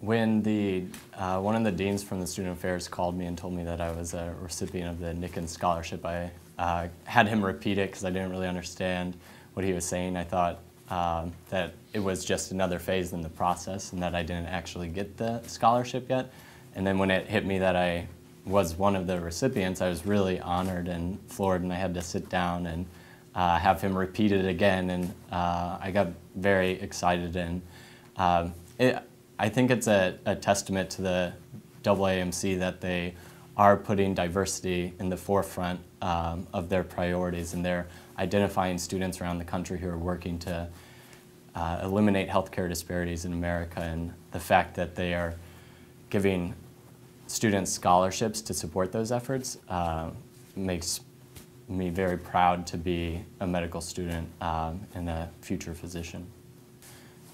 When the, uh, one of the deans from the Student Affairs called me and told me that I was a recipient of the Nickens Scholarship, I uh, had him repeat it because I didn't really understand what he was saying. I thought um, that it was just another phase in the process and that I didn't actually get the scholarship yet. And then when it hit me that I was one of the recipients, I was really honored and floored, and I had to sit down and uh, have him repeat it again, and uh, I got very excited. And um, it, I think it's a, a, testament to the AAMC that they are putting diversity in the forefront um, of their priorities, and they're identifying students around the country who are working to uh, eliminate healthcare disparities in America, and the fact that they are giving students scholarships to support those efforts uh, makes me very proud to be a medical student um, and a future physician.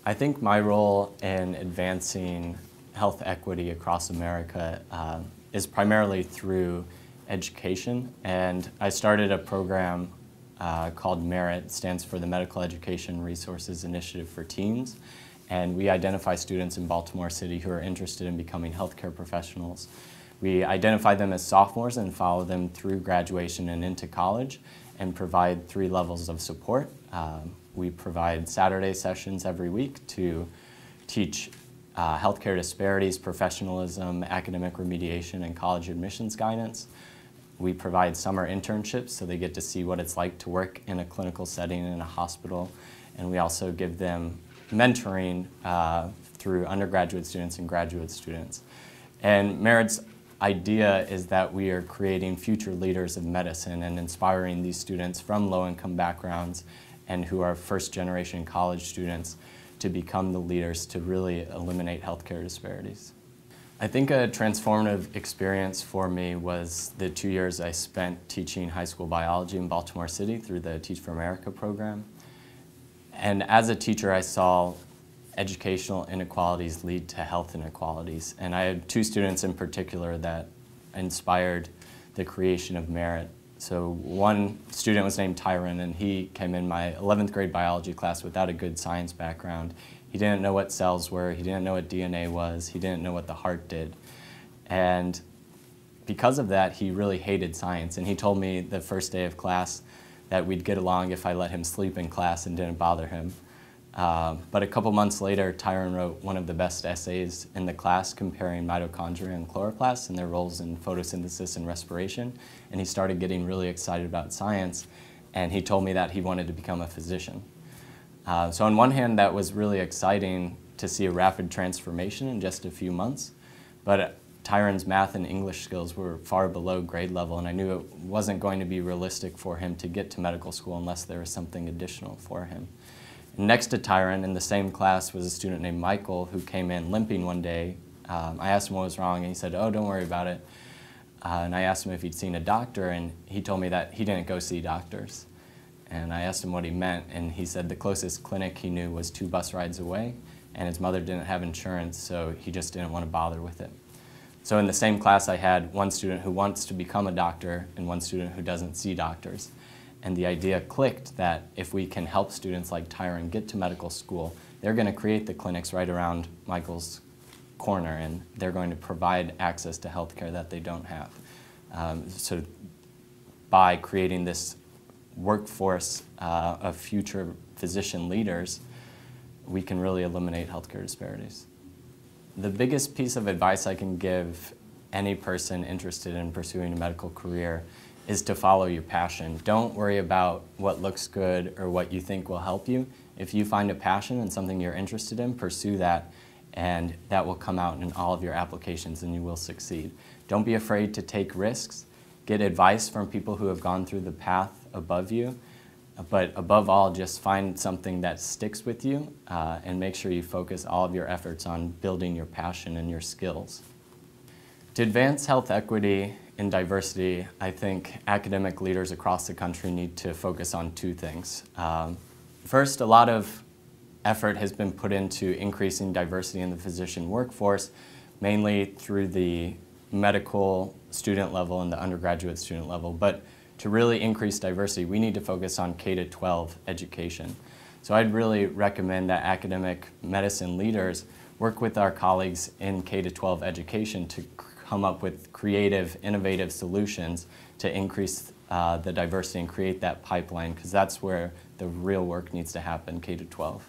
I think my role in advancing health equity across America uh, is primarily through education and I started a program uh, called MERIT, stands for the Medical Education Resources Initiative for Teens and we identify students in Baltimore City who are interested in becoming healthcare professionals. We identify them as sophomores and follow them through graduation and into college and provide three levels of support. Um, we provide Saturday sessions every week to teach uh, healthcare disparities, professionalism, academic remediation, and college admissions guidance. We provide summer internships so they get to see what it's like to work in a clinical setting in a hospital. And we also give them mentoring uh, through undergraduate students and graduate students. And Merit's idea is that we are creating future leaders of medicine and inspiring these students from low-income backgrounds and who are first-generation college students to become the leaders to really eliminate healthcare disparities. I think a transformative experience for me was the two years I spent teaching high school biology in Baltimore City through the Teach for America program. And as a teacher, I saw educational inequalities lead to health inequalities. And I had two students in particular that inspired the creation of merit. So one student was named Tyron, and he came in my 11th grade biology class without a good science background. He didn't know what cells were, he didn't know what DNA was, he didn't know what the heart did. And because of that, he really hated science. And he told me the first day of class, that we'd get along if I let him sleep in class and didn't bother him. Uh, but a couple months later, Tyron wrote one of the best essays in the class comparing mitochondria and chloroplasts and their roles in photosynthesis and respiration. And he started getting really excited about science. And he told me that he wanted to become a physician. Uh, so on one hand, that was really exciting to see a rapid transformation in just a few months. But Tyron's math and English skills were far below grade level, and I knew it wasn't going to be realistic for him to get to medical school unless there was something additional for him. Next to Tyron in the same class was a student named Michael who came in limping one day. Um, I asked him what was wrong, and he said, oh, don't worry about it. Uh, and I asked him if he'd seen a doctor, and he told me that he didn't go see doctors. And I asked him what he meant, and he said the closest clinic he knew was two bus rides away, and his mother didn't have insurance, so he just didn't want to bother with it. So in the same class, I had one student who wants to become a doctor and one student who doesn't see doctors. And the idea clicked that if we can help students like Tyron get to medical school, they're going to create the clinics right around Michael's corner and they're going to provide access to health care that they don't have. Um, so by creating this workforce uh, of future physician leaders, we can really eliminate healthcare disparities. The biggest piece of advice I can give any person interested in pursuing a medical career is to follow your passion. Don't worry about what looks good or what you think will help you. If you find a passion and something you're interested in, pursue that and that will come out in all of your applications and you will succeed. Don't be afraid to take risks. Get advice from people who have gone through the path above you but above all, just find something that sticks with you uh, and make sure you focus all of your efforts on building your passion and your skills. To advance health equity and diversity, I think academic leaders across the country need to focus on two things. Um, first, a lot of effort has been put into increasing diversity in the physician workforce, mainly through the medical student level and the undergraduate student level. But to really increase diversity, we need to focus on K-12 education. So I'd really recommend that academic medicine leaders work with our colleagues in K-12 education to come up with creative, innovative solutions to increase uh, the diversity and create that pipeline because that's where the real work needs to happen K-12.